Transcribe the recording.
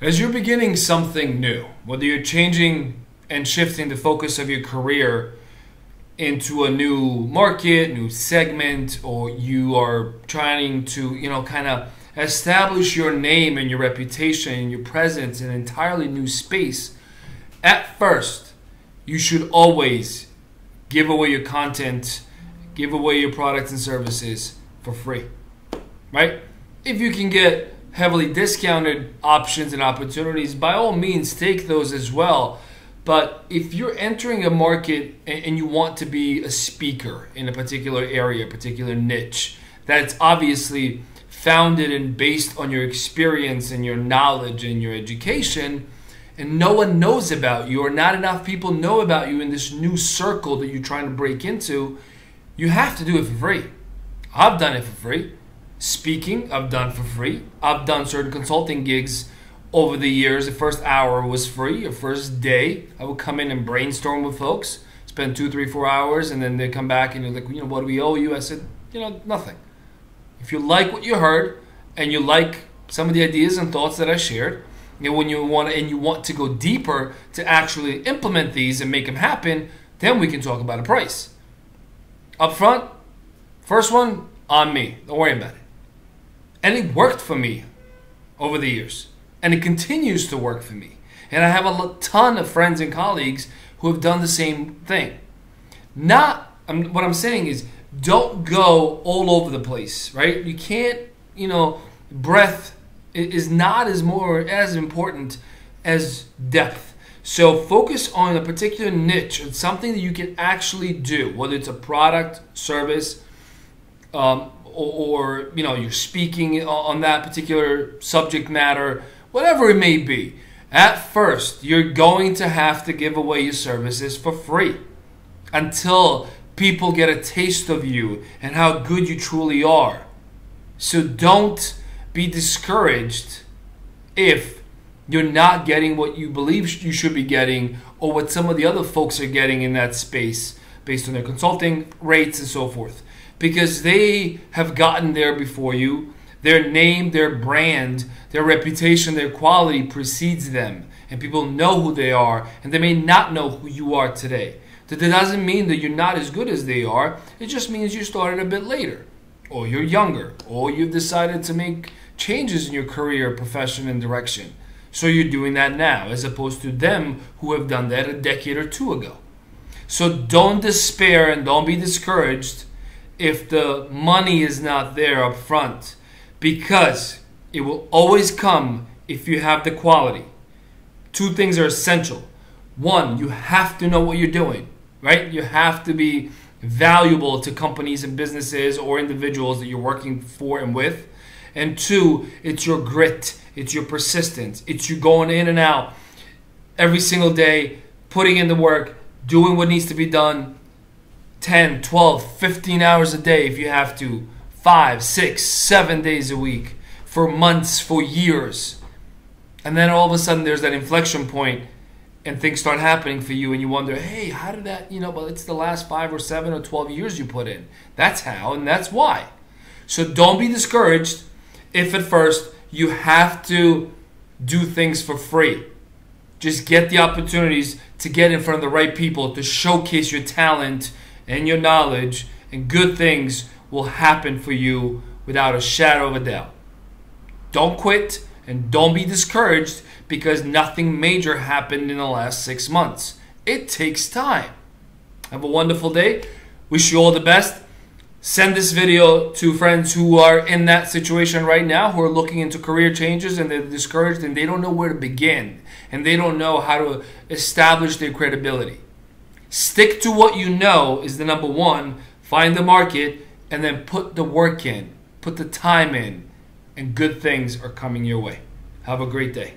As you're beginning something new, whether you're changing and shifting the focus of your career into a new market, new segment, or you are trying to, you know, kind of establish your name and your reputation and your presence in an entirely new space, at first, you should always give away your content, give away your products and services for free. Right? If you can get heavily discounted options and opportunities, by all means, take those as well. But if you're entering a market and you want to be a speaker in a particular area, a particular niche, that's obviously founded and based on your experience and your knowledge and your education, and no one knows about you, or not enough people know about you in this new circle that you're trying to break into, you have to do it for free. I've done it for free. Speaking, I've done for free. I've done certain consulting gigs over the years. The first hour was free. The first day, I would come in and brainstorm with folks, spend two, three, four hours, and then they come back and you're like, you know, what do we owe you? I said, you know, nothing. If you like what you heard and you like some of the ideas and thoughts that I shared, and when you want and you want to go deeper to actually implement these and make them happen, then we can talk about a price. Up front, first one on me. Don't worry about it. And it worked for me over the years. And it continues to work for me. And I have a ton of friends and colleagues who have done the same thing. Not, what I'm saying is, don't go all over the place, right? You can't, you know, breadth is not as more as important as depth. So focus on a particular niche, and something that you can actually do, whether it's a product, service, um, or, or you know you're speaking on that particular subject matter, whatever it may be. At first, you're going to have to give away your services for free until people get a taste of you and how good you truly are. So don't be discouraged if you're not getting what you believe you should be getting or what some of the other folks are getting in that space based on their consulting rates and so forth because they have gotten there before you. Their name, their brand, their reputation, their quality precedes them, and people know who they are, and they may not know who you are today. That doesn't mean that you're not as good as they are, it just means you started a bit later, or you're younger, or you've decided to make changes in your career, profession, and direction. So you're doing that now, as opposed to them who have done that a decade or two ago. So don't despair and don't be discouraged if the money is not there up front because it will always come if you have the quality. Two things are essential. One, you have to know what you're doing, right? You have to be valuable to companies and businesses or individuals that you're working for and with. And two, it's your grit, it's your persistence, it's you going in and out every single day, putting in the work, doing what needs to be done, 10, 12, 15 hours a day if you have to, five, six, seven days a week, for months, for years. And then all of a sudden there's that inflection point and things start happening for you and you wonder, hey, how did that, you know, well, it's the last five or seven or 12 years you put in. That's how and that's why. So don't be discouraged if at first you have to do things for free. Just get the opportunities to get in front of the right people, to showcase your talent and your knowledge, and good things will happen for you without a shadow of a doubt. Don't quit and don't be discouraged because nothing major happened in the last six months. It takes time. Have a wonderful day. Wish you all the best. Send this video to friends who are in that situation right now, who are looking into career changes and they're discouraged and they don't know where to begin and they don't know how to establish their credibility. Stick to what you know is the number one. Find the market and then put the work in, put the time in, and good things are coming your way. Have a great day.